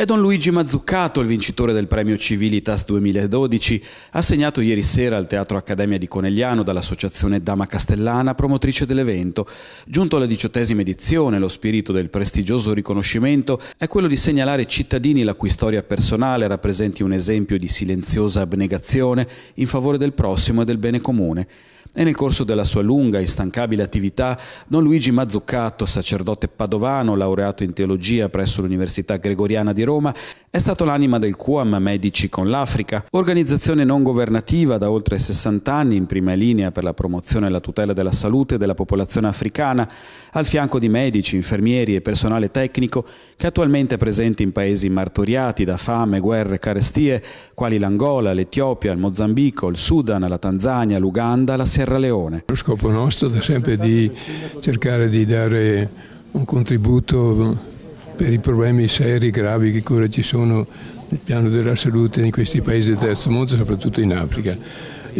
E Don Luigi Mazzuccato, il vincitore del premio Civilitas 2012, assegnato ieri sera al Teatro Accademia di Conegliano dall'Associazione Dama Castellana, promotrice dell'evento. Giunto alla diciottesima edizione, lo spirito del prestigioso riconoscimento è quello di segnalare cittadini la cui storia personale rappresenti un esempio di silenziosa abnegazione in favore del prossimo e del bene comune e nel corso della sua lunga e instancabile attività Don Luigi Mazzuccato, sacerdote padovano, laureato in teologia presso l'Università Gregoriana di Roma, è stato l'anima del QAM Medici con l'Africa, organizzazione non governativa da oltre 60 anni in prima linea per la promozione e la tutela della salute della popolazione africana, al fianco di medici, infermieri e personale tecnico che attualmente è presente in paesi martoriati da fame, guerre e carestie, quali l'Angola, l'Etiopia, il Mozambico, il Sudan, la Tanzania, l'Uganda, la Sierra Leone. Lo scopo nostro è sempre di cercare di dare un contributo per i problemi seri, gravi che ancora ci sono nel piano della salute in questi paesi del terzo mondo, soprattutto in Africa.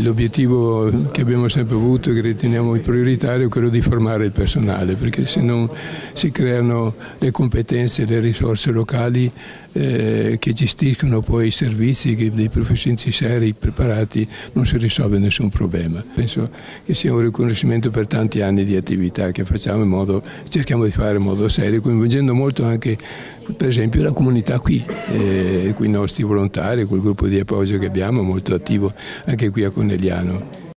L'obiettivo che abbiamo sempre avuto e che riteniamo prioritario è quello di formare il personale, perché se non si creano le competenze e le risorse locali eh, che gestiscono poi i servizi dei professionisti seri, preparati, non si risolve nessun problema. Penso che sia un riconoscimento per tanti anni di attività che facciamo in modo, cerchiamo di fare in modo serio, coinvolgendo molto anche per esempio la comunità qui, eh, qui i nostri volontari, quel gruppo di appoggio che abbiamo molto attivo anche qui a Conegliano.